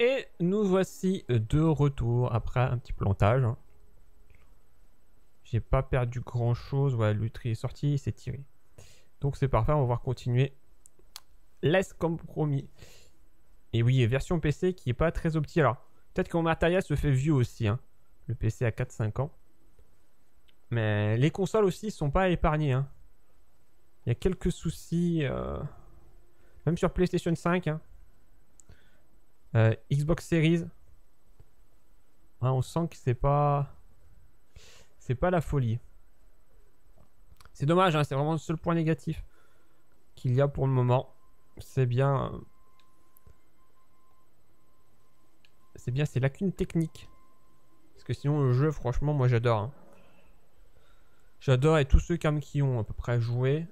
Et nous voici de retour après un petit plantage. J'ai pas perdu grand chose. Ouais, l'Utri est sorti, il s'est tiré. Donc c'est parfait, on va pouvoir continuer. Laisse comme promis. Et oui, version PC qui est pas très opti. Alors, peut-être que mon matériel se fait vieux aussi. Hein. Le PC a 4-5 ans. Mais les consoles aussi sont pas épargnées. Hein. Il y a quelques soucis. Euh, même sur PlayStation 5. Hein. Euh, Xbox Series. on sent que c'est pas... La folie. C'est dommage, c'est vraiment le seul point négatif qu'il y a pour le moment. C'est bien... C'est bien ces lacunes techniques. Parce que sinon le jeu, franchement, moi j'adore. Hein. J'adore et tous ceux qui ont à peu près joué,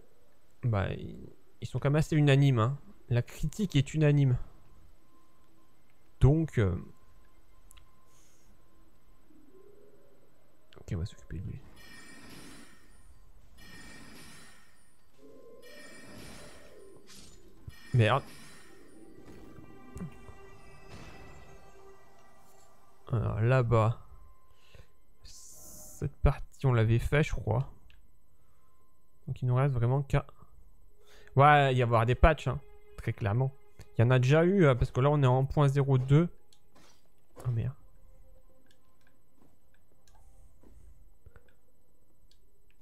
bah, ils sont quand même assez unanimes. Hein. La critique est unanime. Donc... Euh, ok, on va s'occuper de lui. Merde. Alors là-bas. Cette partie, on l'avait fait, je crois. Donc il nous reste vraiment qu'à... Ouais, il y avoir des patchs, hein, très clairement. Il y en a déjà eu, euh, parce que là on est en .02. Oh merde.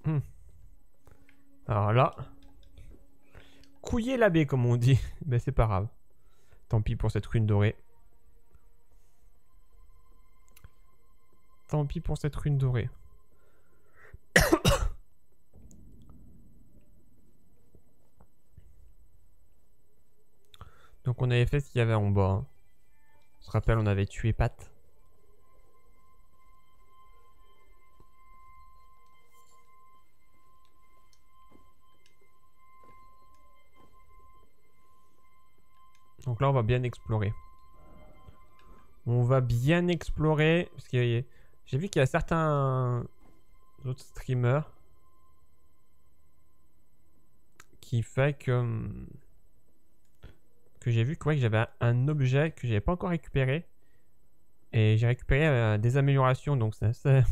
Hmm. Alors là... Couiller la baie, comme on dit. ben c'est pas grave. Tant pis pour cette rune dorée. Tant pis pour cette rune dorée. Donc on avait fait ce qu'il y avait en bas. Hein. Se rappelle, on avait tué Pat. Donc là, on va bien explorer. On va bien explorer. Parce que j'ai vu qu'il y a certains autres streamers qui fait que hum, que j'ai vu que, j'avais un objet que j'avais pas encore récupéré. Et j'ai récupéré euh, des améliorations, donc c'est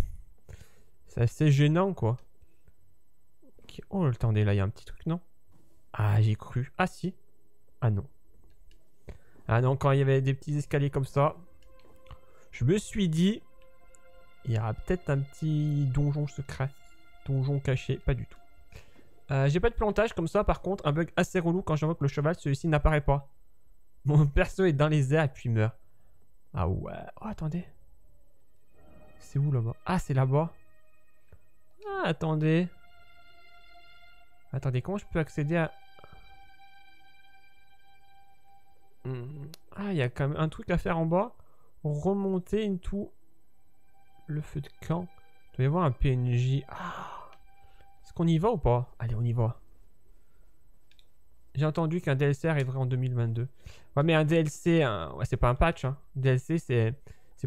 assez, gênant, quoi. Oh, attendez, là, il y a un petit truc, non? Ah, j'ai cru. Ah, si. Ah, non. Ah, non, quand il y avait des petits escaliers comme ça, je me suis dit, il y aura peut-être un petit donjon secret. Donjon caché, pas du tout. Euh, j'ai pas de plantage comme ça, par contre, un bug assez relou quand j'invoque le cheval, celui-ci n'apparaît pas. Mon perso est dans les airs et puis meurt. Ah ouais. Oh, attendez. C'est où là-bas? Ah, c'est là-bas. Ah, attendez. Attendez, comment je peux accéder à... Ah, il y a quand même un truc à faire en bas. Remonter into le feu de camp. Il doit y avoir un PNJ. Ah. Est-ce qu'on y va ou pas? Allez, on y va. J'ai entendu qu'un DLC arriverait en 2022. Ouais, mais un DLC, ouais, c'est pas un patch. Hein. DLC, c'est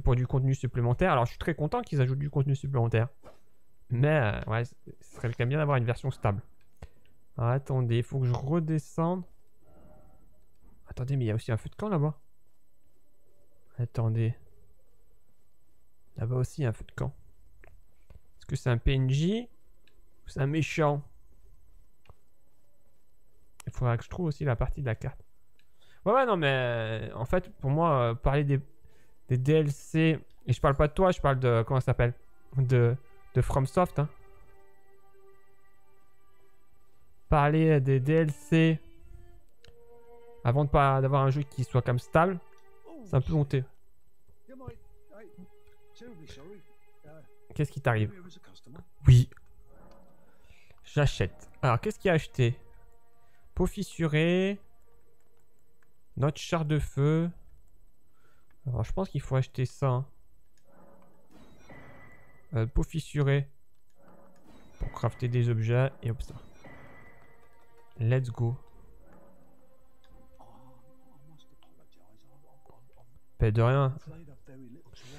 pour du contenu supplémentaire. Alors, je suis très content qu'ils ajoutent du contenu supplémentaire. Mais, euh, ouais, ce serait quand même bien d'avoir une version stable. attendez, il faut que je redescende. Attendez, mais il y a aussi un feu de camp là-bas. Attendez. Là-bas aussi, il y a un feu de camp. Est-ce que c'est un PNJ ou c'est un méchant? Il faudra que je trouve aussi la partie de la carte. Ouais, ouais, non, mais euh, en fait, pour moi, euh, parler des, des, DLC. Et je parle pas de toi, je parle de. Comment ça s'appelle? De, de FromSoft. Hein. Parler des DLC. Avant d'avoir un jeu qui soit comme stable. C'est un peu monté. Qu'est-ce qui t'arrive? Oui. J'achète. Alors, qu'est-ce qu'il a acheté? Peau fissurée. Notre char de feu. Alors, je pense qu'il faut acheter ça. Hein. Euh, peau fissurée. Pour crafter des objets. Et hop ça. Let's go. Pas de rien.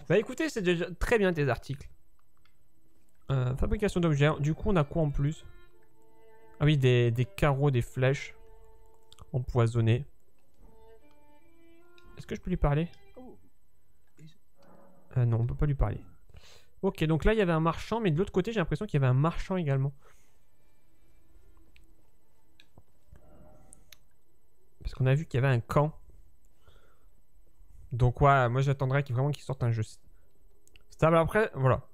Bah écoutez, c'est déjà très bien tes articles. Euh, fabrication d'objets. Du coup, on a quoi en plus? Ah oui, des, carreaux, des flèches empoisonnées. Est-ce que je peux lui parler? Euh, non, on peut pas lui parler. Ok, donc là, il y avait un marchand, mais de l'autre côté, j'ai l'impression qu'il y avait un marchand également. Parce qu'on a vu qu'il y avait un camp. Donc ouais, moi j'attendrais qu'il vraiment qu'il sorte un jeu stable. Après, voilà.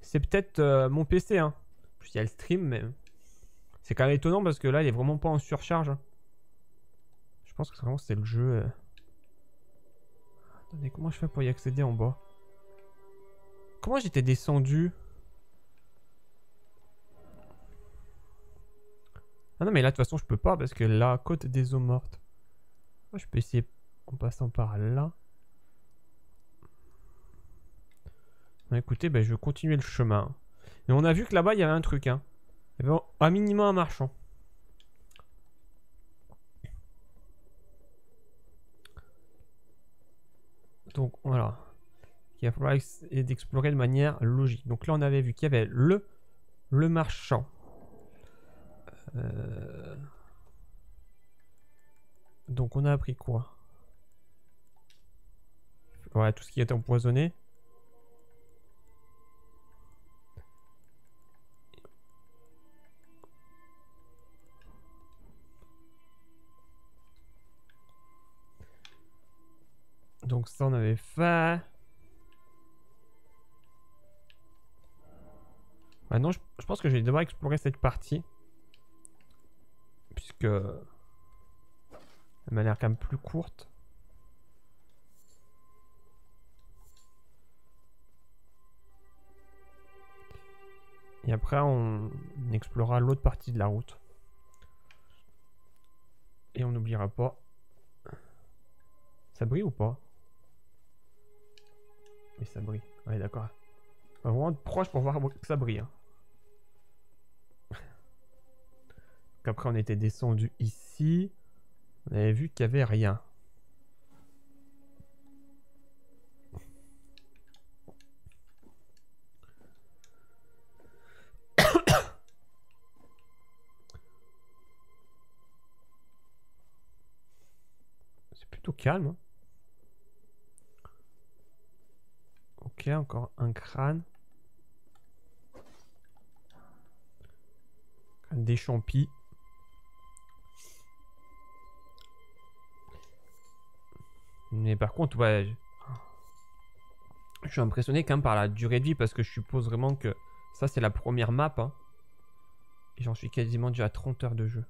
C'est peut-être euh, mon PC, hein. Plus il y a le stream, mais... C'est quand même étonnant parce que là, il est vraiment pas en surcharge. Hein. Je pense que vraiment c'est le jeu... Euh. Attendez, comment je fais pour y accéder en bas? Comment j'étais descendu? Ah non mais là de toute façon je peux pas parce que la côte des eaux mortes. Moi je peux essayer en passant par là. écoutez, ben, je vais continuer le chemin. Et on a vu que là-bas il y avait un truc. Hein. Il y avait un minimum un marchand. Donc voilà. Il va falloir d'explorer de manière logique. Donc là, on avait vu qu'il y avait le, le marchand. Euh, donc on a appris quoi? Ouais, tout ce qui était empoisonné. Donc ça on avait fait. Maintenant, je, pense que je vais devoir explorer cette partie. Puisque... Elle m'a l'air quand même plus courte. Et après, on, explorera l'autre partie de la route. Et on n'oubliera pas. Ça brille ou pas? Oui, ça brille. Ouais, d'accord. On va vraiment être proche pour voir que ça brille. Hein. Après, on était descendu ici. On avait vu qu'il n'y avait rien. C'est plutôt calme. Hein. Encore un crâne. Des champis. Mais par contre, ouais. Je suis impressionné quand même par la durée de vie parce que je suppose vraiment que ça c'est la première map. Hein. Et j'en suis quasiment déjà à 30 heures de jeu.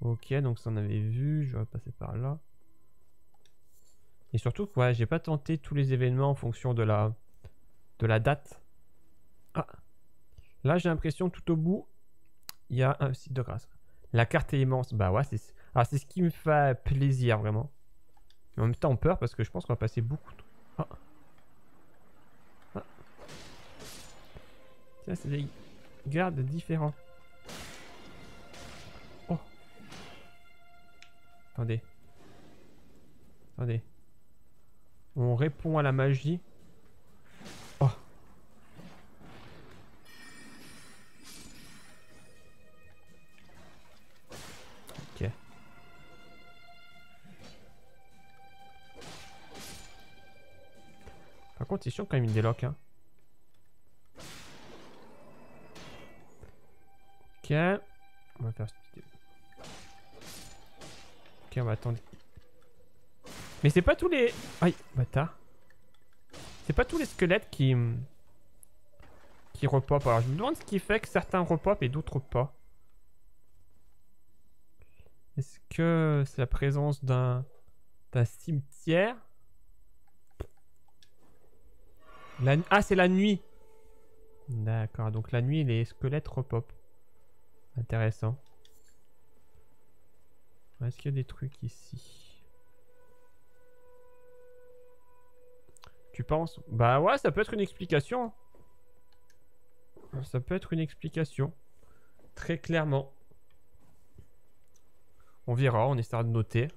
Ok, donc ça on avait vu. Je vais passer par là. Et surtout, ouais, j'ai pas tenté tous les événements en fonction de la, de la date. Ah Là, j'ai l'impression tout au bout, il y a un site de grâce. La carte est immense. Bah ouais, c'est ah, ce qui me fait plaisir, vraiment. En même temps, peur parce que je pense qu'on va passer beaucoup de... Ah. Ah. Tiens, c'est des gardes différents. Oh. Attendez. Attendez. On répond à la magie. c'est sûr quand même une déloc. Hein. Ok. On va faire Ok, on va attendre. Mais c'est pas tous les... Aïe, bâtard. C'est pas tous les squelettes qui... Qui repopent. Alors je me demande ce qui fait que certains repopent et d'autres pas. Est-ce que c'est la présence d'un... D'un cimetière? Ah, c'est la nuit. D'accord, donc la nuit, les squelettes repop. Intéressant. Est-ce qu'il y a des trucs ici? Tu penses? Bah ouais, ça peut être une explication. Ça peut être une explication. Très clairement. On verra, on essaiera de noter.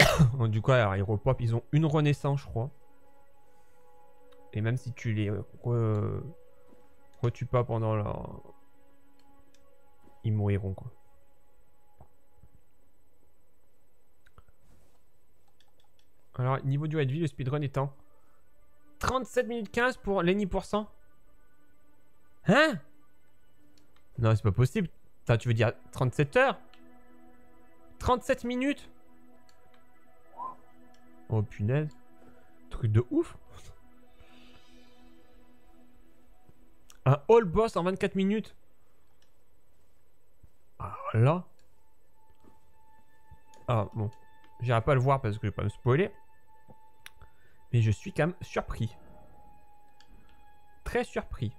du coup, alors, Aéropop, ils ont une renaissance, je crois. Et même si tu les re... retues pas pendant leur... mouriront quoi. Alors, niveau du de vie, le speedrun étant 37 minutes 15 pour Lenny Hein? Non, c'est pas possible. tu veux dire 37 heures? 37 minutes? Oh punaise. Truc de ouf. Un all boss en 24 minutes. Ah là. Ah bon. J'irai pas le voir parce que je vais pas me spoiler. Mais je suis quand même surpris. Très surpris.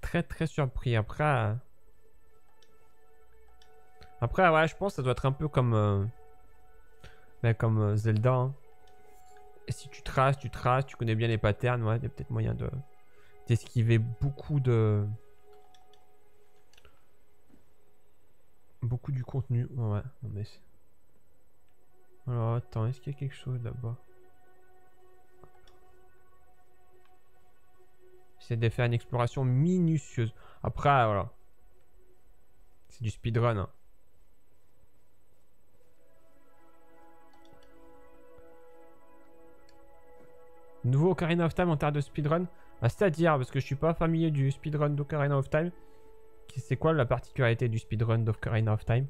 Très très surpris. Après... Euh, après, ouais, je pense que ça doit être un peu comme... Euh, ben, comme euh, Zelda. Hein. Si tu traces, tu traces, tu connais bien les patterns, ouais, il y a peut-être moyen de d'esquiver beaucoup de... Beaucoup du contenu. Ouais, mais... Alors attends, est-ce qu'il y a quelque chose là-bas? J'essaie de faire une exploration minutieuse. Après, voilà. C'est du speedrun. Hein. Nouveau Ocarina of Time en terre de speedrun bah, C'est-à-dire, parce que je suis pas familier du speedrun d'Ocarina of Time. C'est quoi la particularité du speedrun d'Ocarina of Time?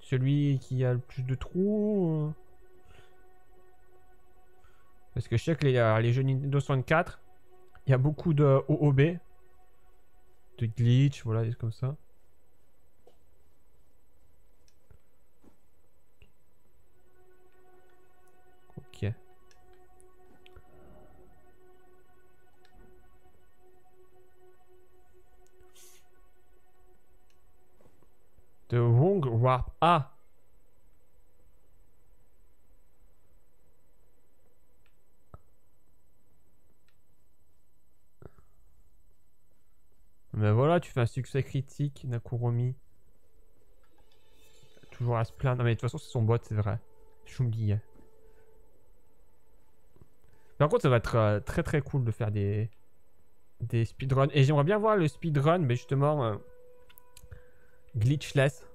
Celui qui a le plus de trous euh Parce que je sais que les, euh, jeux Nintendo 64, il y a beaucoup de OOB, de glitch, voilà, des comme ça. The Wrong Warp. Ah Mais voilà, tu fais un succès critique, Nakuromi. Toujours à se plaindre. Non mais de toute façon, c'est son bot, c'est vrai. J'oubliais. Par contre, ça va être euh, très très cool de faire des, des speedruns. Et j'aimerais bien voir le speedrun, mais justement, euh, glitchless.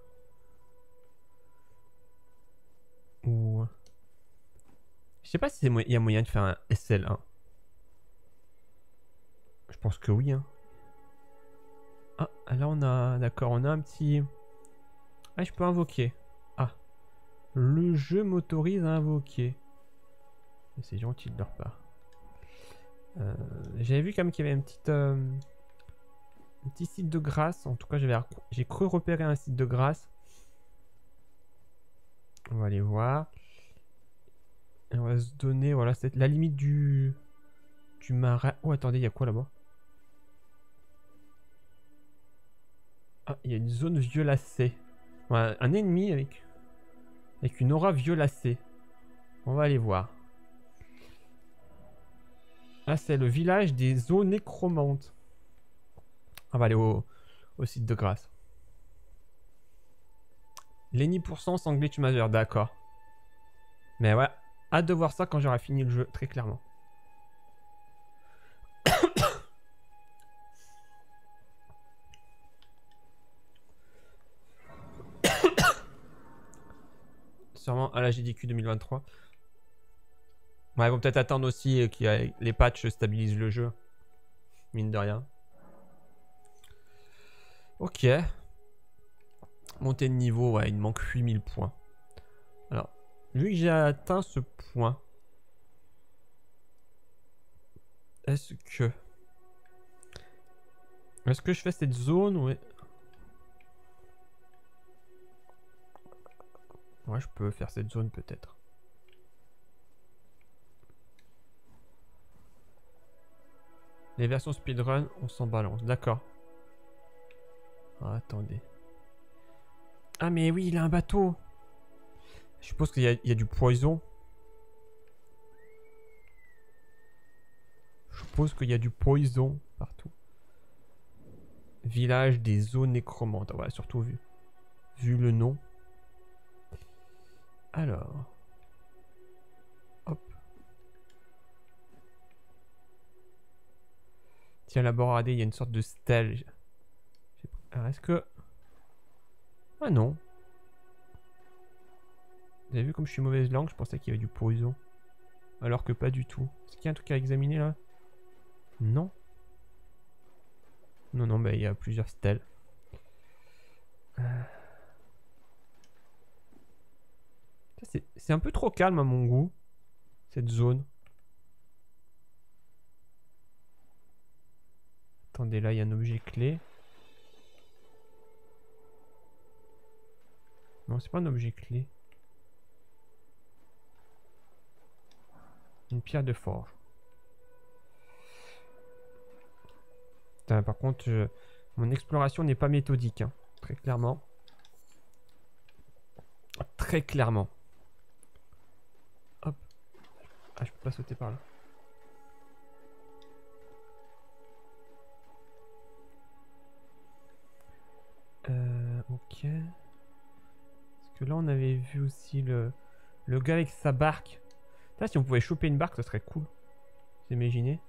Ou... Je sais pas s'il y a moyen de faire un SL1. Je pense que oui. Hein. Ah, là on a... D'accord, on a un petit... Ah, je peux invoquer. Ah. Le jeu m'autorise à invoquer. C'est gentil de leur part. Euh, j'avais vu quand même qu'il y avait une petite, euh, un petit site de grâce. En tout cas, j'ai cru repérer un site de grâce. On va aller voir. on va se donner, voilà, c'est la limite du, du marin. Oh, attendez, il y a quoi là-bas? Ah, il y a une zone violacée. un ennemi avec, avec une aura violacée. On va aller voir. Ah, c'est le village des eaux nécromantes. On va aller au, site de grâce. Lenny cent sans glitch majeur, d'accord. Mais ouais, hâte de voir ça quand j'aurai fini le jeu, très clairement. Sûrement à la GDQ 2023. Ouais, ils vont peut-être attendre aussi que les patchs stabilisent le jeu. Mine de rien. Ok. Montée de niveau, ouais, il me manque 8000 points. Alors, vu que j'ai atteint ce point, est-ce que... Est-ce que je fais cette zone? Ou... Ouais, je peux faire cette zone peut-être. Les versions speedrun, on s'en balance. D'accord. Ah, attendez. Ah, mais oui, il a un bateau. Je suppose qu'il y, a du poison. Je suppose qu'il y a du poison partout. Village des eaux nécromantes. Ouais, surtout vu, vu le nom. Alors. Hop. Tiens, la boradée, il y a une sorte de stèle. Alors, est-ce que... Ah non. Vous avez vu comme je suis mauvaise langue Je pensais qu'il y avait du poison. Alors que pas du tout. Est-ce qu'il y a un truc à examiner là? Non. Non, non, bah il y a plusieurs stèles. Euh. C'est un peu trop calme à mon goût, cette zone. Attendez, là, il y a un objet clé. Non, c'est pas un objet clé. Une pierre de forge. par contre, mon exploration n'est pas méthodique, hein, très clairement. Très clairement. Hop. Ah, je peux pas sauter par là. Euh, ok. Là, on avait vu aussi le, gars avec sa barque. si on pouvait choper une barque, ça serait cool. Vous imaginez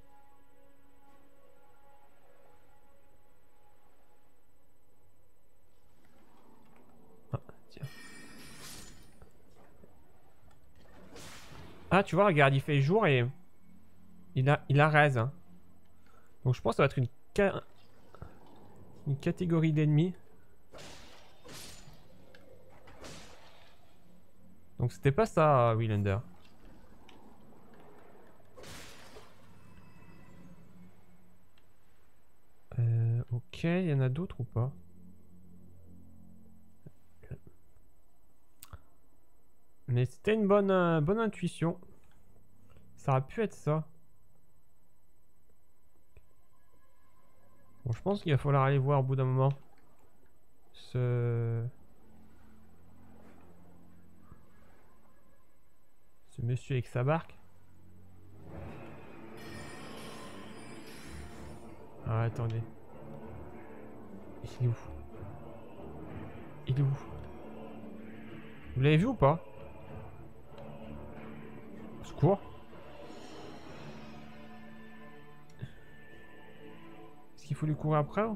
Ah, tu vois, regarde, il fait jour et il a, il a raise. Hein. Donc je pense que ça va être une, une catégorie d'ennemis. Donc c'était pas ça, Willander. Euh, ok, il y en a d'autres ou pas? Mais c'était une bonne, euh, bonne intuition. Ça aurait pu être ça. Bon, je pense qu'il va falloir aller voir au bout d'un moment. Ce... Monsieur avec sa barque. Attendez. Il est où? Il est où? Vous l'avez vu ou pas? Quoi Est-ce qu'il faut lui courir après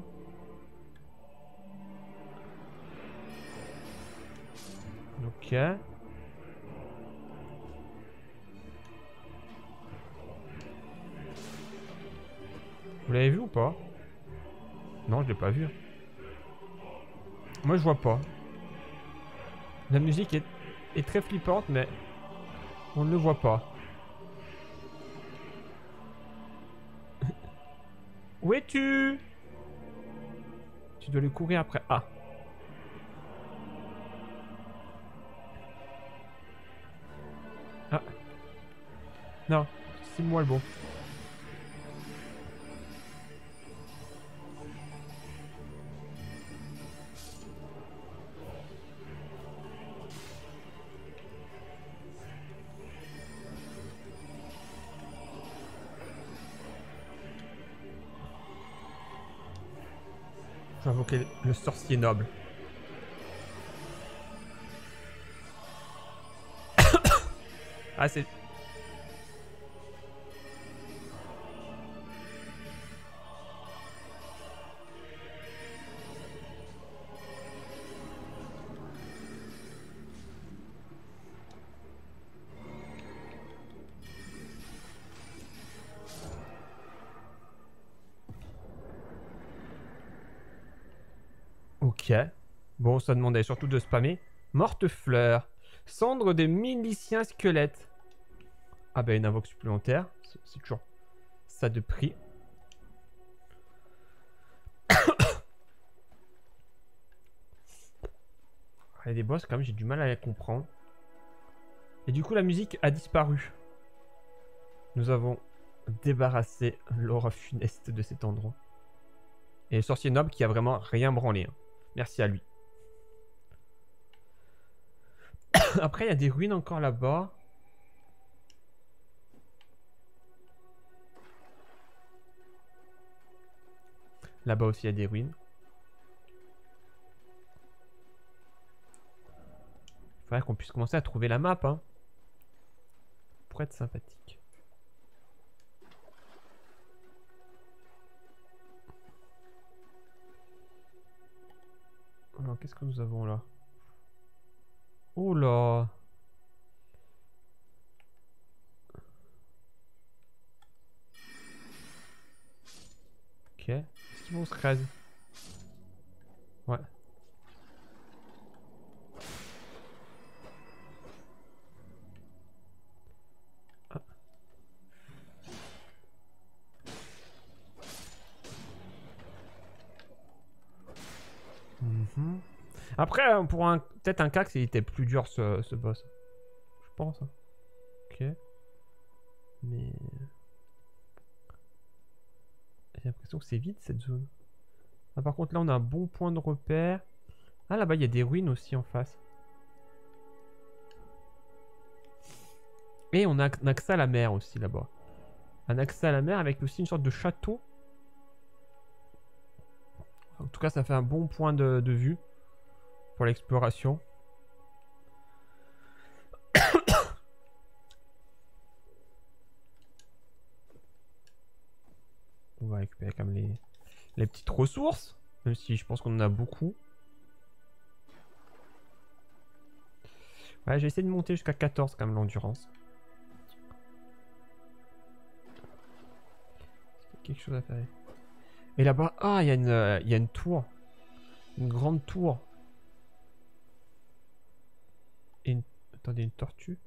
Ok. Vous l'avez vu ou pas? Non, je l'ai pas vu. Moi, je vois pas. La musique est, très flippante, mais on ne le voit pas. Où es-tu? Tu dois lui courir après. Ah. Ah. Non, c'est moi le bon. Le sorcier noble. ah, c'est... Ça demandait surtout de spammer. Morte fleur. Cendre des miliciens squelettes. Ah ben une invoque supplémentaire. C'est toujours ça de prix. Il y a des boss quand même, j'ai du mal à les comprendre. Et du coup la musique a disparu. Nous avons débarrassé l'aura funeste de cet endroit. Et le sorcier noble qui a vraiment rien branlé. Hein. Merci à lui. Après, il y a des ruines encore là-bas. Là-bas aussi, il y a des ruines. Faudrait qu'on puisse commencer à trouver la map. Hein. Pour être sympathique. Alors, qu'est-ce que nous avons là? Oh là Ok. Est-ce qu'ils vont se craser Ouais. Ah. Mhm. Après, pour un peut-être un cas que c'était plus dur ce, boss. Je pense. hein. Ok. Mais... J'ai l'impression que c'est vide cette zone. Ah, par contre, là, on a un bon point de repère. Ah, là-bas, il y a des ruines aussi en face. Et on a un accès à la mer aussi là-bas. Un accès à la mer avec aussi une sorte de château. En tout cas, ça fait un bon point de vue pour l'exploration. On va récupérer comme les, les petites ressources. Même si je pense qu'on en a beaucoup. Ouais, j'ai essayé de monter jusqu'à 14 comme l'endurance. Quelque chose à faire. Et là-bas, ah, il y, euh, il y a une tour. Une grande tour. Et une... Attendez, une tortue.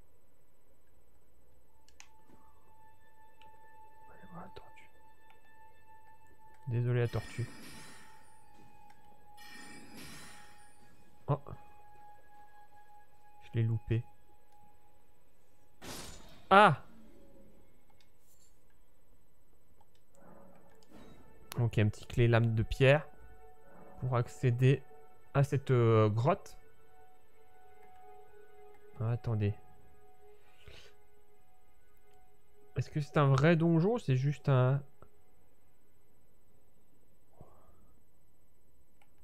Tortue. Désolé la tortue. Oh. Je l'ai loupé. Ah Ok, un petit clé lame de pierre pour accéder à cette euh, grotte. Ah, attendez. Est-ce que c'est un vrai donjon c'est juste un...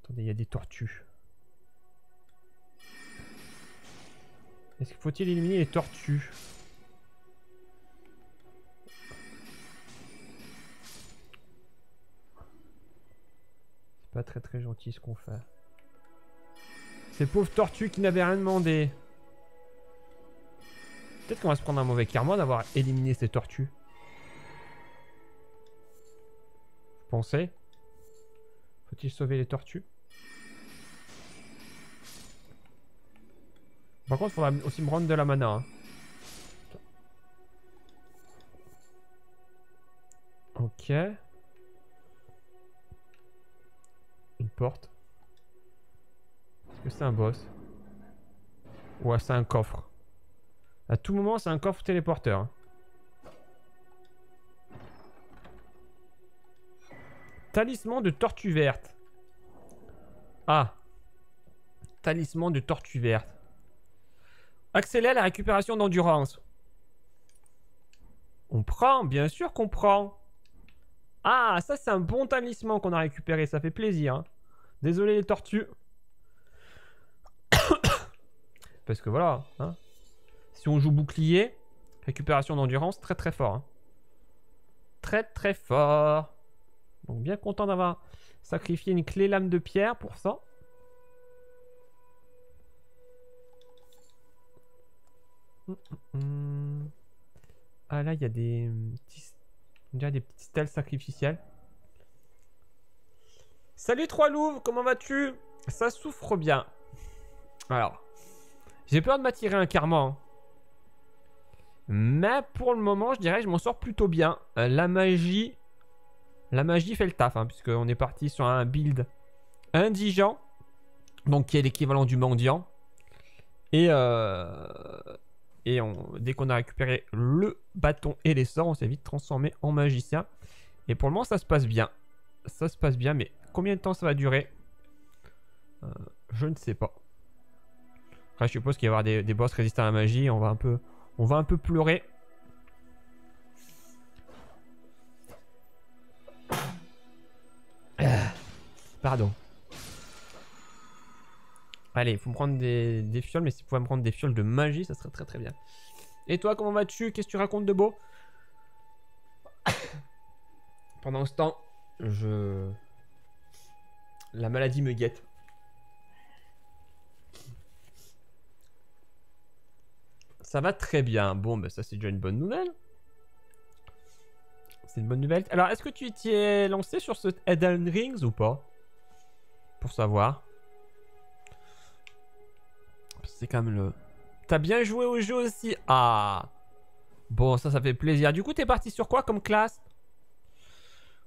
Attendez, il y a des tortues. Est-ce qu'il faut-il éliminer les tortues? C'est pas très très gentil ce qu'on fait. Ces pauvres tortues qui n'avaient rien demandé. Peut-être qu'on va se prendre un mauvais karma d'avoir éliminé ces tortues. Vous pensez? Faut-il sauver les tortues? Par contre, il faudra aussi me rendre de la mana. hein. Ok. Une porte. Est-ce que c'est un boss? Ouais, c'est un coffre. À tout moment, c'est un coffre téléporteur. hein. Talisman de tortue verte. Ah. Talisman de tortue verte. Accélère la récupération d'endurance. On prend, bien sûr qu'on prend. Ah, ça c'est un bon talisman qu'on a récupéré, ça fait plaisir. hein. Désolé les tortues. Parce que voilà, hein. Si on joue bouclier, récupération d'endurance, très très fort. hein. Très très fort. Donc bien content d'avoir sacrifié une clé lame de pierre pour ça. Ah là, il y a des petites stèles sacrificielles. Salut Trois Louves, comment vas-tu? Ça souffre bien. Alors, j'ai peur de m'attirer un karma. hein. Mais pour le moment, je dirais que je m'en sors plutôt bien. Euh, la magie... La magie fait le taf, hein, puisqu'on est parti sur un build indigent. Donc qui est l'équivalent du mendiant. Et, euh, dès qu'on a récupéré le bâton et les sorts, on s'est vite transformé en magicien. Et pour le moment, ça se passe bien. Ça se passe bien, mais combien de temps ça va durer Euh, Je ne sais pas. Après, je suppose qu'il va y avoir des boss résistants à la magie. On va un peu, on va un peu pleurer. Ah, Pardon. Allez, il faut me prendre des, des fioles, mais si vous pouvez me prendre des fioles de magie, ça serait très très bien. Et toi, comment vas-tu? Qu'est-ce que tu racontes de beau? Pendant ce temps, je... La maladie me guette. Ça va très bien. Bon, ben ça c'est déjà une bonne nouvelle. C'est une bonne nouvelle. Alors, est-ce que tu t'y es lancé sur ce Elden Rings ou pas? Pour savoir. C'est quand même le... T'as bien joué au jeu aussi? Ah Bon, ça, ça fait plaisir. Du coup, t'es parti sur quoi comme classe?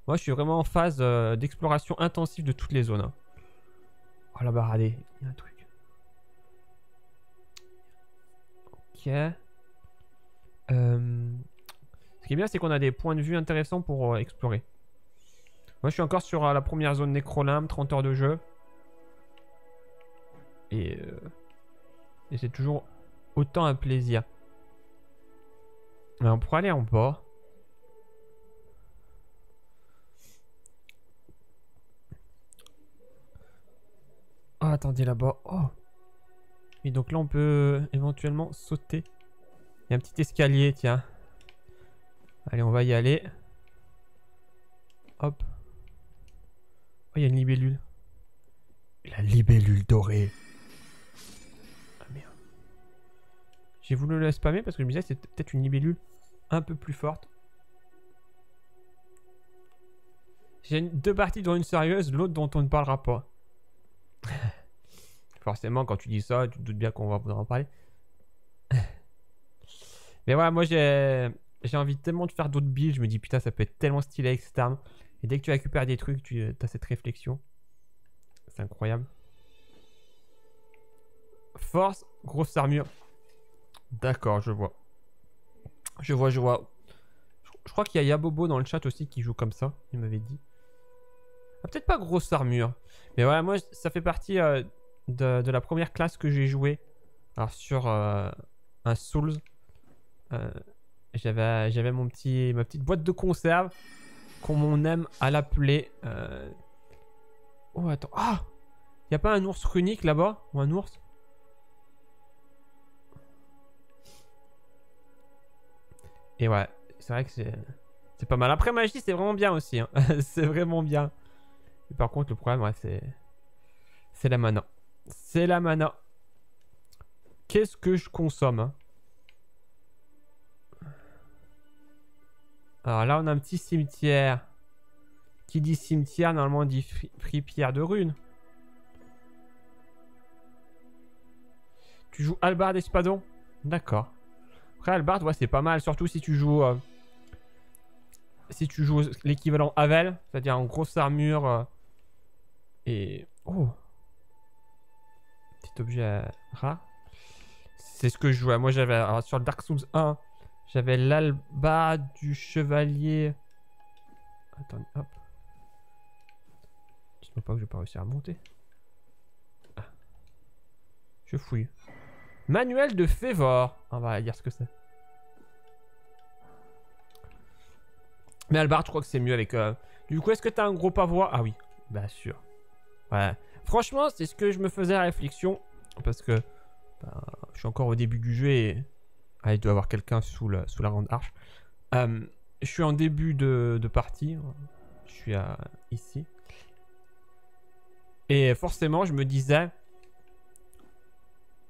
Moi, je suis vraiment en phase euh, d'exploration intensive de toutes les zones. Hein. Oh, la baradée. Il y a un truc. Euh... Ce qui est bien, c'est qu'on a des points de vue intéressants pour euh, explorer. Moi, je suis encore sur euh, la première zone Necrolim, 30 heures de jeu. Et, et c'est toujours autant un plaisir. On pourrait aller en bas. Oh, attendez là-bas. Oh. Et donc là, on peut éventuellement sauter. Il y a un petit escalier, tiens. Allez, on va y aller. Hop. Oh, il y a une libellule. La libellule dorée. J'ai voulu le spammer parce que je me disais que c'était peut-être une libellule un peu plus forte. J'ai deux parties dont une sérieuse, l'autre dont on ne parlera pas. Forcément, quand tu dis ça, tu te doutes bien qu'on va pouvoir en parler. Mais voilà, moi j'ai envie tellement de faire d'autres builds. Je me dis putain, ça peut être tellement stylé externe. Et dès que tu récupères des trucs, tu as cette réflexion. C'est incroyable. Force, grosse armure. D'accord, je vois. Je vois, je vois. Je, crois qu'il y a Yabobo dans le chat aussi qui joue comme ça, il m'avait dit. Ah, peut-être pas grosse armure. Mais ouais, moi, ça fait partie euh, de, la première classe que j'ai joué. Alors, sur euh, un Souls. Euh, j'avais j'avais mon petit, ma petite boîte de conserve. Qu'on aime à l'appeler. Oh, attends. Ah Il a pas un ours runique là-bas? Ou un ours? Et ouais, c'est vrai que c'est c'est pas mal. Après magie, c'est vraiment bien aussi. Hein. c'est vraiment bien. par contre, le problème, c'est c'est la mana. C'est la mana. Qu'est-ce que je consomme hein? Alors là, on a un petit cimetière. Qui dit cimetière, normalement, dit fripière de runes. Tu joues Albar d'Espadon D'accord. Après, Albard, ouais, c'est pas mal. Surtout si tu joues... Euh, si tu joues l'équivalent Havel. C'est-à-dire en grosse armure. Euh, et... Oh Petit objet rare. C'est ce que je jouais. Moi, j'avais... Sur Dark Souls 1, j'avais l'Alba du Chevalier... Attends, hop. Dites-moi pas que je vais pas réussir à monter. Ah. Je fouille. Manuel de Févor. On va dire ce que c'est. Mais Albert, je crois que c'est mieux avec... Euh, du coup, est-ce que t'as un gros pavois? Ah oui, bah sûr. Ouais. Franchement, c'est ce que je me faisais à réflexion. Parce que bah, je suis encore au début du jeu et... Ah, il doit y avoir quelqu'un sous, la grande arche. Euh, je suis en début de, partie. Je suis ici. Et forcément, je me disais...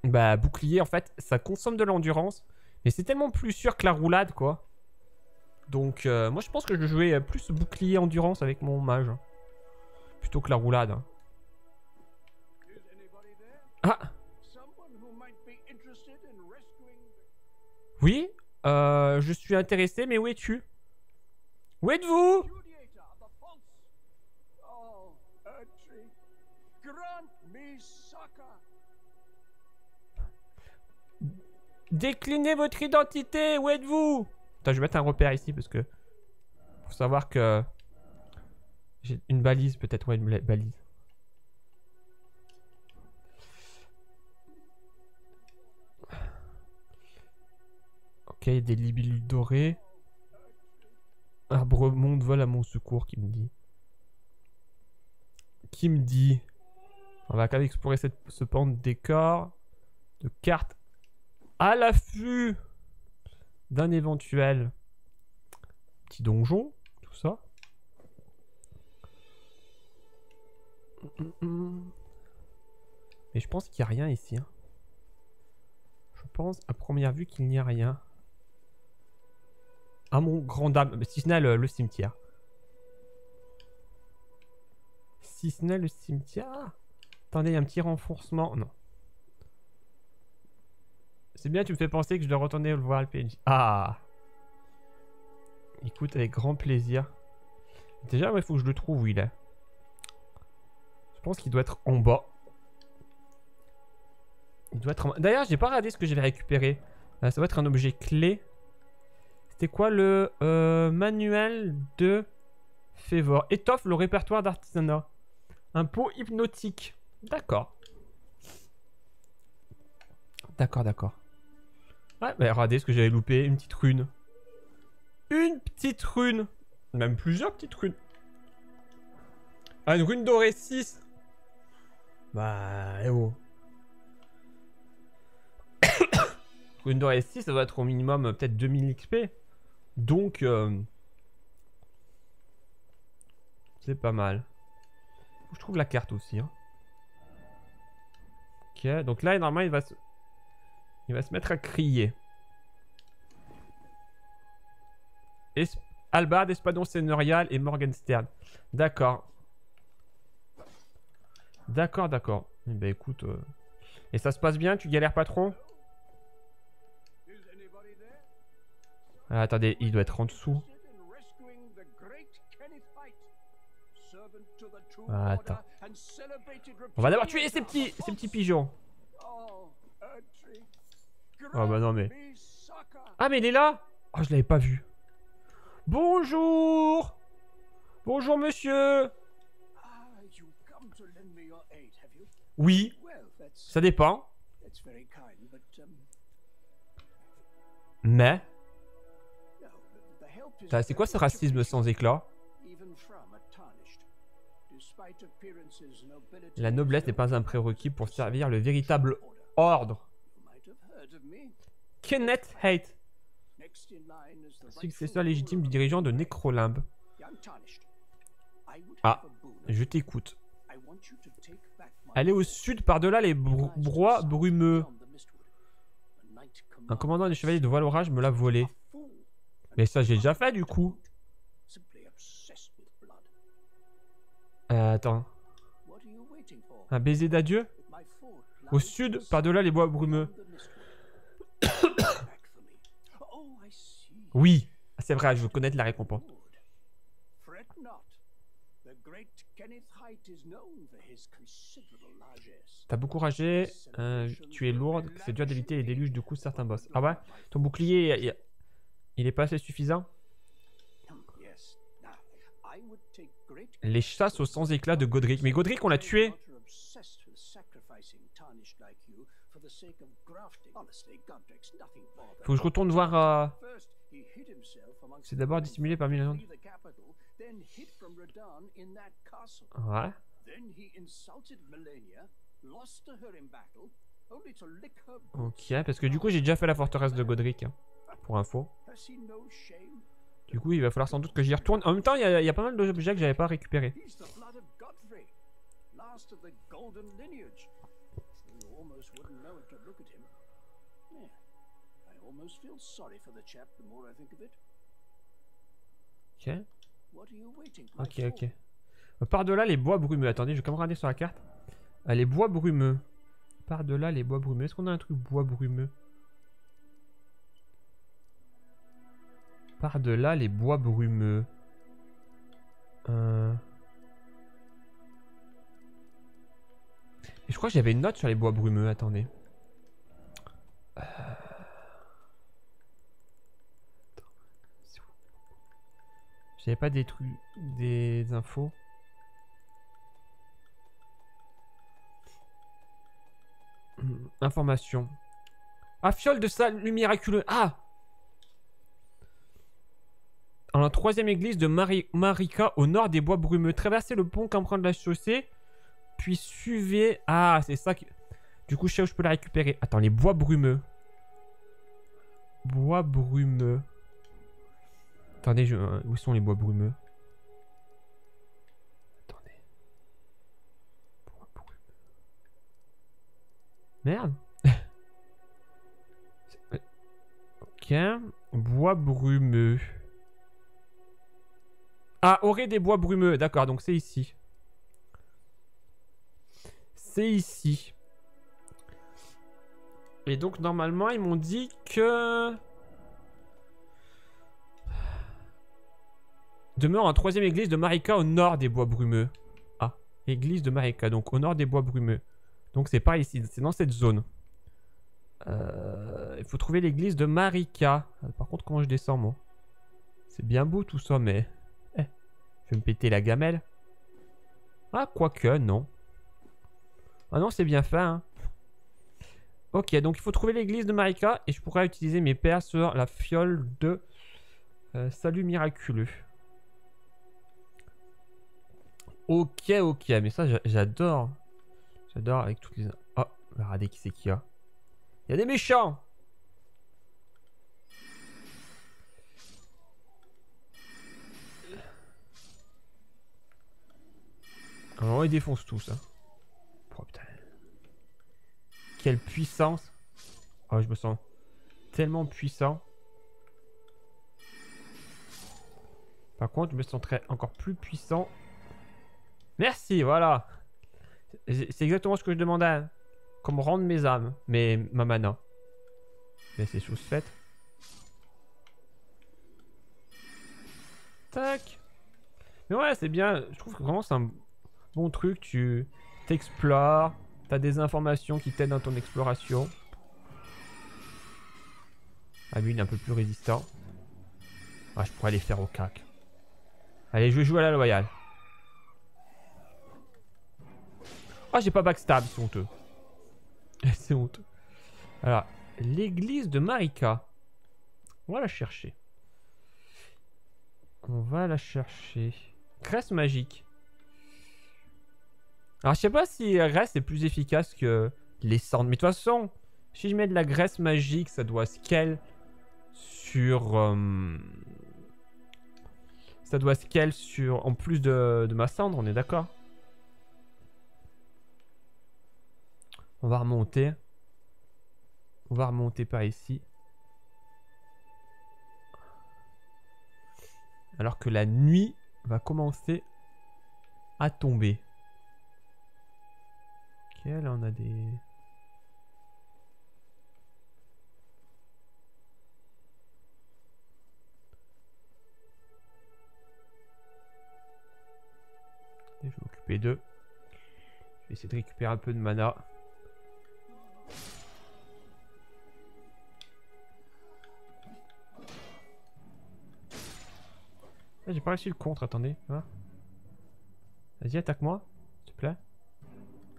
Bah, bouclier, en fait, ça consomme de l'endurance. Mais c'est tellement plus sûr que la roulade, quoi. Donc, euh, moi, je pense que je jouer plus bouclier endurance avec mon mage. Plutôt que la roulade. Hein. Ah. Oui euh, Je suis intéressé, mais où es-tu? Où êtes-vous? Déclinez votre identité, où êtes-vous? Je vais mettre un repère ici parce que... Faut savoir que... J'ai une balise peut-être, ouais, une balise. Des libellules dorées. Arbre monde vole à mon secours, qui me dit. Qui me dit On va même explorer cette, ce pan de décor, de cartes à l'affût d'un éventuel petit donjon, tout ça. Mais je pense qu'il n'y a rien ici. Hein. Je pense à première vue qu'il n'y a rien. À mon grand dame, si ce n'est le, cimetière. Si ce n'est le cimetière. Attendez, il y a un petit renforcement. Non. C'est bien, tu me fais penser que je dois retourner voir le PNJ. Ah Écoute, avec grand plaisir. Déjà, il faut que je le trouve où il est. Je pense qu'il doit être en bas. Il doit être en... D'ailleurs, j'ai pas regardé ce que j'avais récupéré. Euh, ça va être un objet clé. C'était quoi le euh, manuel de Févor Étoffe le répertoire d'artisanat. Un pot hypnotique. D'accord. D'accord, d'accord. Ouais, bah regardez ce que j'avais loupé. Une petite rune. Une petite rune. Même plusieurs petites runes. Ah, une rune dorée 6. Bah, eh oh. rune dorée 6, ça doit être au minimum euh, peut-être 2000 XP. Donc, euh, c'est pas mal. Je trouve la carte aussi. Hein. Ok, donc là, normalement, il va se... Il va se mettre à crier. Es Albard, Espadon Seigneurial et Morgenstern. D'accord. D'accord, d'accord. Eh ben écoute... Euh, et ça se passe bien? Tu galères pas trop? Ah, Attendez, il doit être en dessous. Ah, attends. On va d'abord tuer ces petits, ces petits pigeons. Oh bah non mais... Ah mais il est là Oh je l'avais pas vu. Bonjour Bonjour monsieur Oui, ça dépend. Mais... C'est quoi ce racisme sans éclat La noblesse n'est pas un prérequis pour servir le véritable ordre. Kenneth Haight, successeur légitime du dirigeant de Necrolimbe. Ah, je t'écoute. Allez au sud par-delà les brois brumeux. Un commandant des chevaliers de Voile me l'a volé. Mais ça, j'ai déjà fait du coup. Euh, attends. Un baiser d'adieu Au sud, par-delà les bois brumeux. oui, c'est vrai, je veux connaître la récompense. T'as beaucoup ragé, euh, tu es lourde, c'est dur d'éviter les déluges de coups certains boss. Ah ouais? Ton bouclier, il est pas assez suffisant? Les chasses au sans éclat de Godric. Mais Godric, on l'a tué Faut que je retourne voir... Euh, c'est d'abord dissimulé parmi les gens. Ouais. Ok, parce que du coup j'ai déjà fait la forteresse de Godric, hein, pour info. Du coup il va falloir sans doute que j'y retourne. En même temps il y, y, a pas mal d'objets que j'avais pas récupérés. Ok. Ok, ok. Par-delà les bois brumeux. Attendez, je vais quand même regarder sur la carte. Ah, les bois brumeux. Par-delà les bois brumeux. Est-ce qu'on a un truc bois brumeux? Par-delà les bois brumeux. Euh... Je crois que j'avais une note sur les bois brumeux. Attendez. Euh... J'avais pas des trucs, des infos. Information. Ah, fiole de salut miraculeux. Ah En la troisième église de Marika, au nord des bois brumeux. Traverser le pont qu'emprunte la chaussée Puis suivez... Ah, c'est ça. Du coup, je sais où je peux la récupérer. Attends, les bois brumeux. Bois brumeux. Attendez, je... Euh, où sont les bois brumeux? Merde. ok. Bois brumeux. Ah, aurait des bois brumeux. D'accord, donc c'est ici. C'est ici. Et donc, normalement, ils m'ont dit que... Demeure en troisième église de Marika au nord des bois brumeux. Ah, église de Marika, donc au nord des bois brumeux. Donc c'est pas ici, c'est dans cette zone. Euh, il faut trouver l'église de Marika. Ah, par contre, comment je descends, moi? C'est bien beau tout ça, mais... Eh, je vais me péter la gamelle. Ah, quoique, non. Ah non, c'est bien fait, hein. Ok, donc il faut trouver l'église de Marika et je pourrais utiliser mes paires sur la fiole de euh, salut miraculeux. Ok, ok, mais ça j'adore. J'adore avec toutes les... Oh, regardez qui c'est qu'il y a. Il y a des méchants Alors ils défoncent tout ça. Oh putain. Quelle puissance. Oh, je me sens tellement puissant. Par contre, je me sentirais encore plus puissant. Merci, voilà. C'est exactement ce que je demandais. Comme rendre mes âmes, mais ma mana. Mais c'est chose faite. Tac. Mais ouais, c'est bien. Je trouve que vraiment c'est un bon truc. Tu t'explores. T'as des informations qui t'aident dans ton exploration. Ah, lui, il est un peu plus résistant. Ah, je pourrais aller faire au cac. Allez, je vais jouer à la loyale. Ah, j'ai pas backstab, c'est honteux. c'est honteux. Alors, l'église de Marika. On va la chercher. On va la chercher. Graisse magique. Alors, je sais pas si graisse est plus efficace que les cendres. Mais de toute façon, si je mets de la graisse magique, ça doit scale sur... Euh, ça doit scale sur... En plus de, de ma cendre, on est d'accord? On va remonter. On va remonter par ici. Alors que la nuit va commencer à tomber. Ok, là on a des... je vais m'occuper d'eux. Je vais essayer de récupérer un peu de mana. J'ai pas réussi le contre, attendez. Vas-y, attaque-moi, s'il te plaît.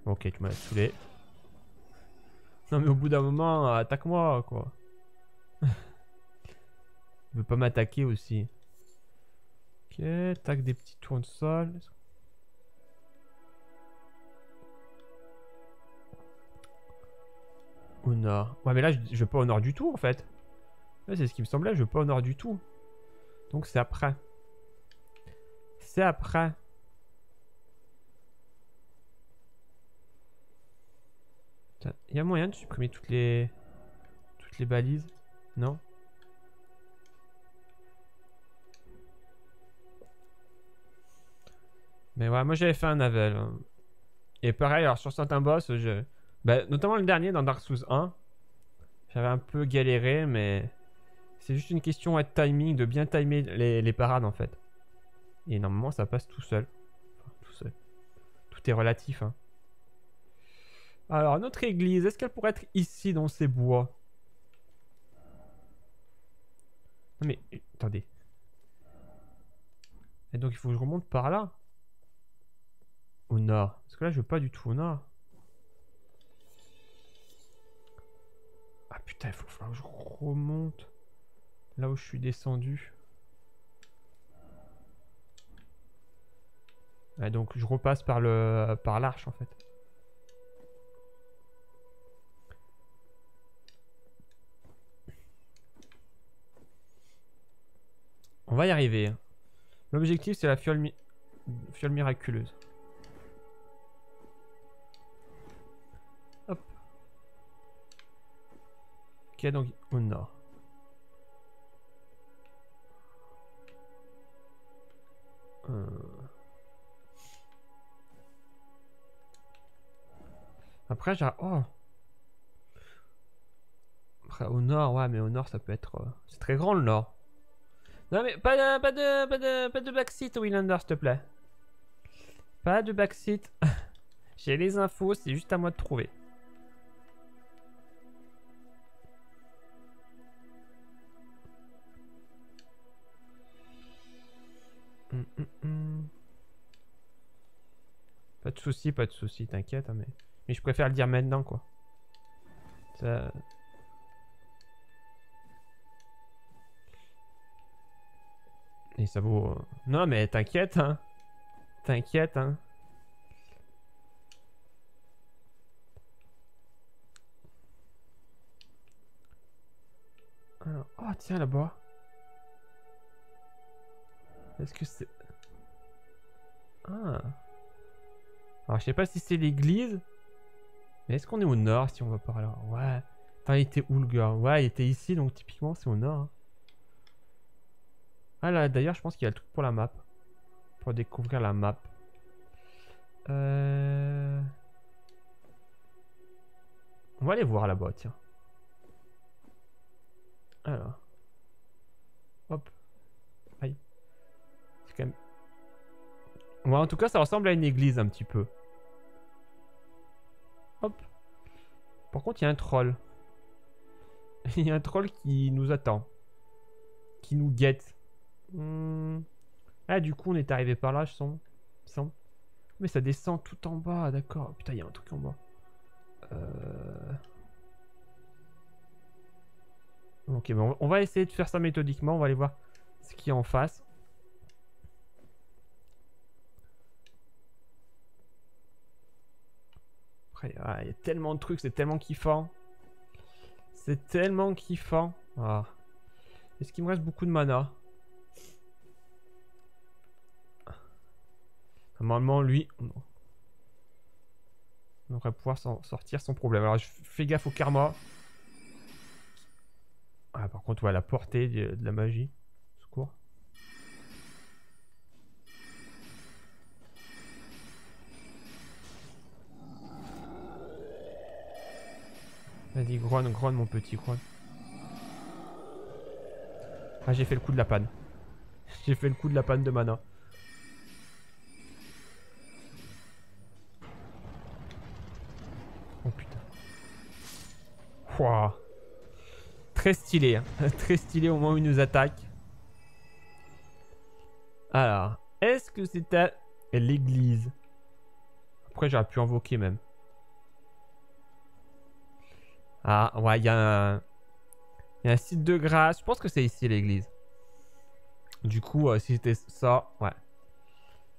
Ok, tu m'as saoulé. Non mais au bout d'un moment, attaque-moi, quoi. Il veut pas m'attaquer aussi. Ok, tac des petits tournesols. Au nord. Ouais mais là je, je vais pas au nord du tout en fait. c'est ce qui me semblait, je vais pas au nord du tout. Donc c'est après après. Il y a moyen de supprimer toutes les toutes les balises? Non? Mais ouais, moi j'avais fait un navel. Et pareil, alors sur certains boss, je... Bah, notamment le dernier dans Dark Souls 1, j'avais un peu galéré, mais c'est juste une question de timing, de bien timer les, les parades en fait. Et normalement, ça passe tout seul. tout seul. Tout est relatif. Hein. Alors, notre église, est-ce qu'elle pourrait être ici dans ces bois? Non mais, attendez. Et donc, il faut que je remonte par là Au nord. Parce que là, je veux pas du tout au nord. Ah putain, il faut, que je remonte là où je suis descendu. Donc je repasse par le par l'arche en fait. On va y arriver. L'objectif c'est la fiole, fiole miraculeuse. Hop. Ok donc au nord? Après, j'ai... Oh Après, au nord, ouais, mais au nord, ça peut être... Euh, c'est très grand, le nord. Non, mais pas de, pas de, pas de, pas de backseat, Willander, s'il te plaît. Pas de backseat. j'ai les infos, c'est juste à moi de trouver. Hum, hum, hum. Pas de soucis, pas de soucis, t'inquiète, hein, mais... Mais je préfère le dire maintenant, quoi. Ça... Et ça vaut... Euh, non, mais t'inquiète, hein. T'inquiète, hein. Oh, tiens, là-bas. Est-ce que c'est... Ah. Alors, je sais pas si c'est l'église. Mais est-ce qu'on est au nord si on va par là Ouais. Attends, il était où le gars? Ouais, il était ici, donc typiquement, c'est au nord. Hein. Ah là, d'ailleurs, je pense qu'il y a le truc pour la map. Pour découvrir la map. Euh... On va aller voir là-bas, tiens. Alors. Hop. Aïe. C'est quand même... Ouais, en tout cas, ça ressemble à une église un petit peu. Par contre, il y a un troll. Il y a un troll qui nous attend. Qui nous guette. Hmm. Ah, du coup, on est arrivé par là, je sens. Mais ça descend tout en bas, d'accord. Putain, il y a un truc en bas. Euh. Ok, bon, on va essayer de faire ça méthodiquement. On va aller voir ce qu'il y a en face. Ah, il y a tellement de trucs, c'est tellement kiffant. C'est tellement kiffant. Ah. Est-ce qu'il me reste beaucoup de mana? Normalement, lui, on devrait pouvoir s'en sortir sans problème. Alors, je fais gaffe au karma. Ah, par contre, ouais, la portée de, de la magie. Vas-y, grogne, grogne, mon petit, grogne. Ah, j'ai fait le coup de la panne. j'ai fait le coup de la panne de mana. Oh putain. Wouah. Très stylé. Hein. Très stylé au moment où il nous attaque. Alors, est-ce que c'était l'église? Après, j'aurais pu invoquer même. Ah, ouais, il y, a un... site de grâce. Je pense que c'est ici l'église. Du coup, euh, si c'était ça, ouais.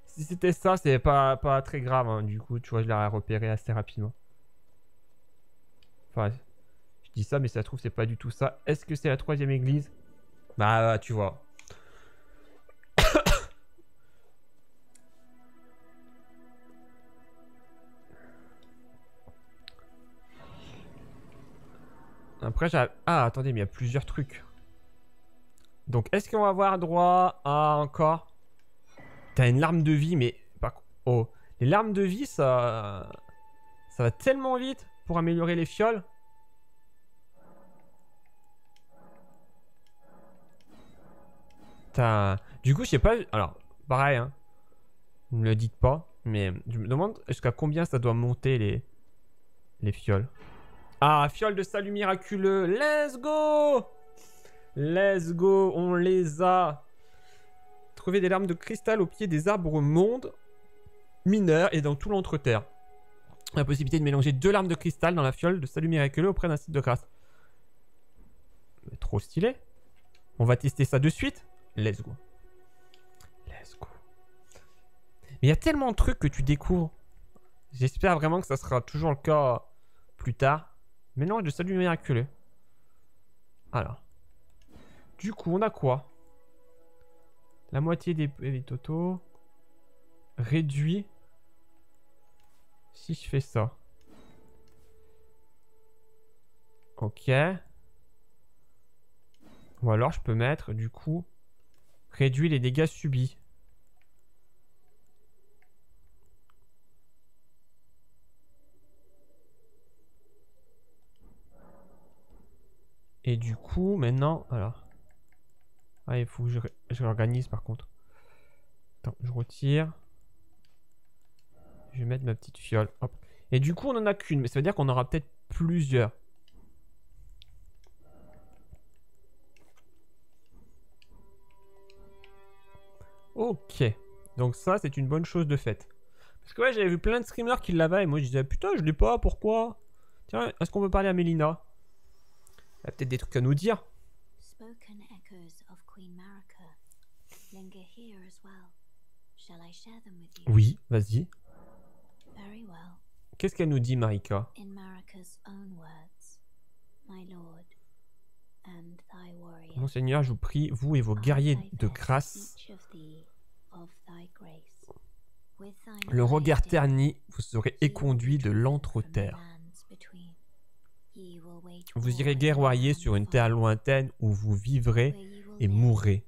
Si c'était ça, c'est pas, pas très grave. Hein. Du coup, tu vois, je l'aurais repéré assez rapidement. Enfin, je dis ça, mais ça se trouve, c'est pas du tout ça. Est-ce que c'est la troisième église? Bah, tu vois. Après. Ah, attendez, mais il y a plusieurs trucs. Donc, est-ce qu'on va avoir droit à encore... T'as une larme de vie, mais... Oh, les larmes de vie, ça... Ça va tellement vite pour améliorer les fioles. T'as... Du coup, je sais pas... Alors, pareil, hein. Ne le dites pas. Mais je me demande jusqu'à combien ça doit monter les... Les fioles. Ah, fiole de salut miraculeux. Let's go Let's go, on les a. Trouver des larmes de cristal au pied des arbres mondes mineurs et dans tout l'entreterre. La possibilité de mélanger deux larmes de cristal dans la fiole de salut miraculeux auprès d'un site de grâce. trop stylé. On va tester ça de suite. Let's go. Let's go. Mais il y a tellement de trucs que tu découvres. J'espère vraiment que ça sera toujours le cas plus tard. Mais non, de salut miraculeux. Alors. Du coup, on a quoi? La moitié des, des totaux. Réduit. Si je fais ça. Ok. Ou alors je peux mettre, du coup, réduit les dégâts subis. Et du coup, maintenant, alors. Ah, il faut que je, réorganise par contre. Attends, je retire. Je vais mettre ma petite fiole. Et du coup, on en a qu'une, mais ça veut dire qu'on aura peut-être plusieurs. Ok. Donc ça, c'est une bonne chose de fait. Parce que ouais, j'avais vu plein de streamers qui l'avaient et moi je disais putain, je l'ai pas, pourquoi? Tiens, est-ce qu'on peut parler à Mélina? Elle a peut-être des trucs à nous dire. Spoken echoes of Queen Marika linger here as well. Shall I share them with you? Oui, vas-y. Very well. Qu'est-ce qu'elle nous dit, Marika? In Marika's own words, my lord warrior. Monseigneur, je vous prie, vous et vos guerriers de grâce, le regard terni, vous serez ye will éconduit de l'entre-terre. Vous irez guerroyer sur une terre lointaine où vous vivrez et mourrez.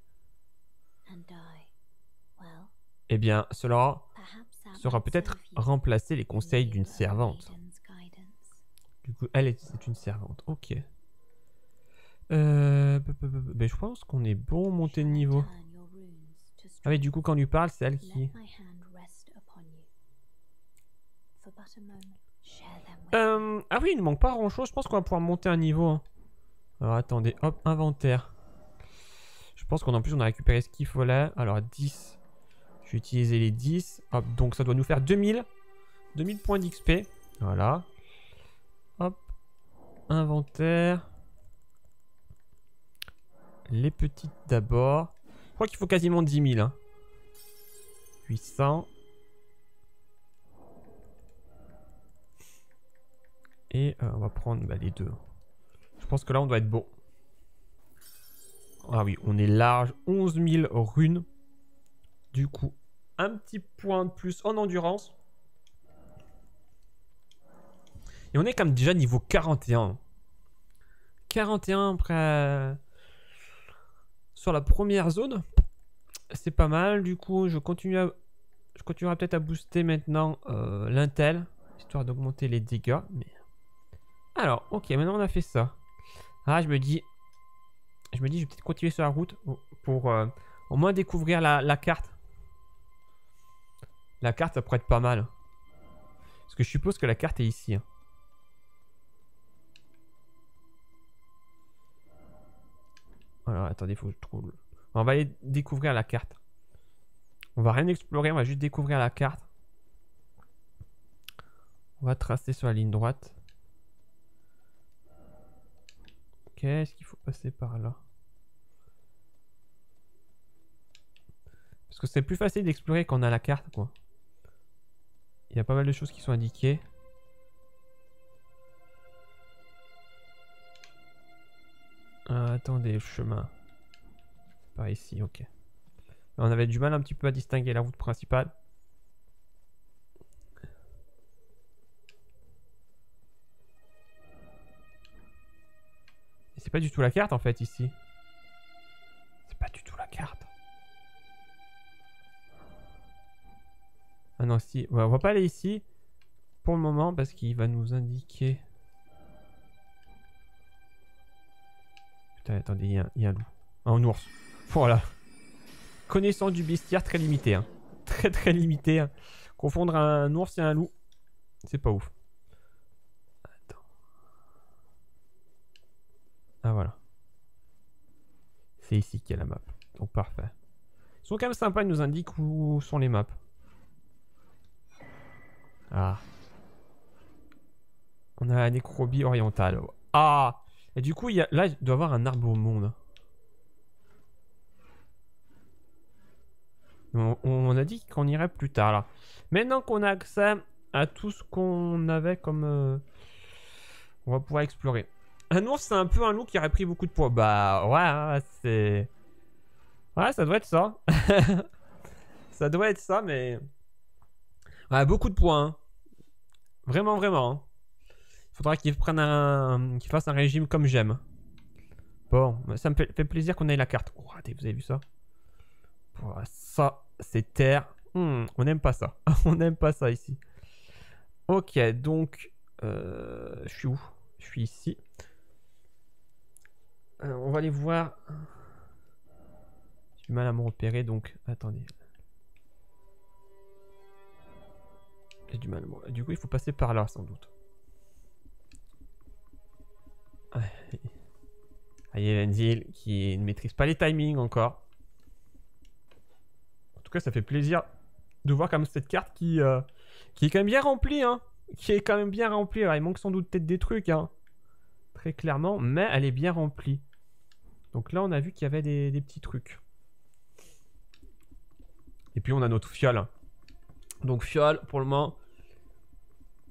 Eh bien, cela sera peut-être remplacer les conseils d'une servante. Du coup, elle est, une servante. Ok. Euh, ben, je pense qu'on est bon monter de niveau. Ah oui, du coup, quand on lui parle, c'est elle qui... Euh, ah oui, il ne manque pas grand-chose. Je pense qu'on va pouvoir monter un niveau. hein. Alors, attendez. Hop, inventaire. Je pense qu'en plus, on a récupéré ce qu'il fallait. Alors, 10. Je vais utiliser les 10. Hop, donc ça doit nous faire 2000. 2000 points d'XP. Voilà. Hop. Inventaire. Les petites d'abord. Je crois qu'il faut quasiment 10 000. hein. 800. Et euh, on va prendre bah, les deux. Je pense que là, on doit être bon. Ah oui, on est large. 11 000 runes. Du coup, un petit point de plus en endurance. Et on est comme déjà niveau 41. 41 après... Sur la première zone. C'est pas mal. Du coup, je continue à... Je continuerai peut-être à booster maintenant euh, l'intel. Histoire d'augmenter les dégâts. Mais... Alors, ok, maintenant on a fait ça. Ah, je me dis... Je me dis, je vais peut-être continuer sur la route pour euh, au moins découvrir la, la carte. La carte, ça pourrait être pas mal. Parce que je suppose que la carte est ici. hein. Alors, attendez, faut que je trouve... On va aller découvrir la carte. On va rien explorer, on va juste découvrir la carte. On va tracer sur la ligne droite. Ok, est-ce qu'il faut passer par là? Parce que c'est plus facile d'explorer quand on a la carte, quoi. Il y a pas mal de choses qui sont indiquées. Ah, attendez, chemin. Par ici, ok. On avait du mal un petit peu à distinguer la route principale. Pas du tout la carte en fait ici. C'est pas du tout la carte. Ah non, si. On va pas aller ici pour le moment parce qu'il va nous indiquer. Putain, attendez, il y, a un- loup. Ah, un ours. Voilà. Connaissance du bestiaire très limité. Hein. Très très limité. hein. Confondre un ours et un loup, c'est pas ouf. Attends. Ah voilà. Ici qu'il y a la map. Donc parfait. Ils sont quand même sympas, ils nous indiquent où sont les maps. Ah. On a la nécrobie orientale. Ah Et du coup, il y a... là, il doit avoir un arbre au monde. On, on a dit qu'on irait plus tard là. Maintenant qu'on a accès à tout ce qu'on avait comme... euh, on va pouvoir explorer. Un ours, c'est un peu un loup qui aurait pris beaucoup de poids. Bah ouais, hein, c'est... Ouais, ça doit être ça. ça doit être ça, mais... Ouais, beaucoup de poids. hein. Vraiment, vraiment. hein. Faudra qu'il prenne un... qu'il fasse un régime comme j'aime. Bon, ça me fait, plaisir qu'on ait la carte. Oh, vous avez vu ça? Ça, c'est terre. Hmm, on n'aime pas ça. on n'aime pas ça ici. Ok, donc... euh, je suis où? Je suis ici. Euh, on va aller voir. J'ai du mal à me repérer, donc attendez. J'ai du mal. Du coup, il faut passer par là, sans doute. Ah, il y a Lenzil qui ne maîtrise pas les timings encore. En tout cas, ça fait plaisir de voir comme cette carte qui, euh, qui est quand même bien remplie, hein. Qui est quand même bien remplie. Il manque sans doute peut-être des trucs, hein. Très clairement, mais elle est bien remplie. Donc là, on a vu qu'il y avait des, petits trucs. Et puis, on a notre fiole. Donc, fiole, pour le moment,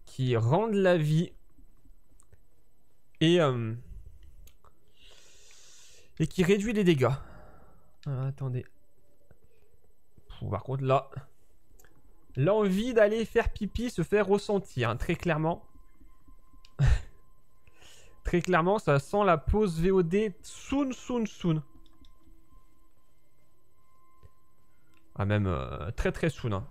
qui rendent la vie. Et, euh, et qui réduit les dégâts. Ah, attendez. Par contre, là, l'envie d'aller faire pipi se fait ressentir, hein, très clairement. très clairement, ça sent la pause VOD soon, soon, soon. Ah, même euh, très, très soon. hein.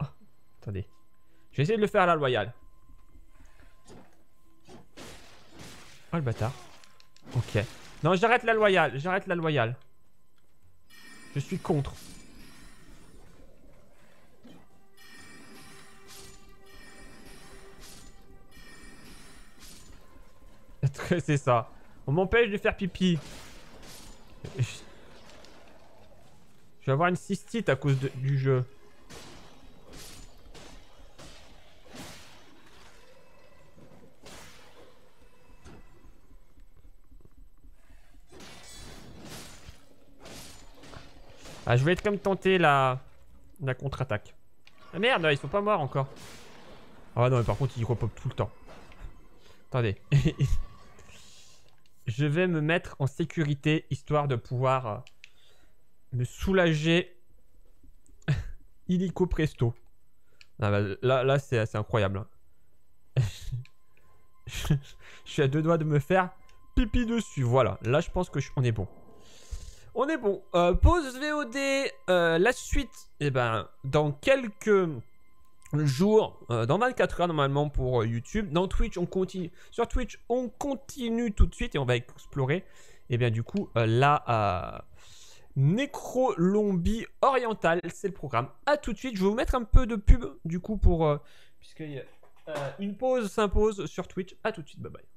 Ah, attendez. Je vais essayer de le faire à la loyale. Oh le bâtard. Ok. Non, j'arrête la loyale. J'arrête la loyale. Je suis contre. C'est ça. On m'empêche de faire pipi. Je vais avoir une cystite à cause du jeu. Ah, je vais être comme tenter la, la contre-attaque. Ah merde, ils sont pas morts encore. Ah non, mais par contre, ils repopent tout le temps. Attendez. je vais me mettre en sécurité histoire de pouvoir euh, me soulager illico presto. Ah bah, là, là c'est incroyable. hein. je, suis à deux doigts de me faire pipi dessus. Voilà, là je pense que je- on est bon. On est bon. Euh, pause VOD. euh, la suite, eh ben, dans quelques jours, euh, dans 24 heures normalement pour euh, YouTube. Dans Twitch, on continue. Sur Twitch, on continue tout de suite et on va explorer. Et bien du coup, euh, euh, Nécrolombie orientale, c'est le programme. À tout de suite. Je vais vous mettre un peu de pub du coup pour, puisque une pause s'impose sur Twitch. À tout de suite. Bye bye.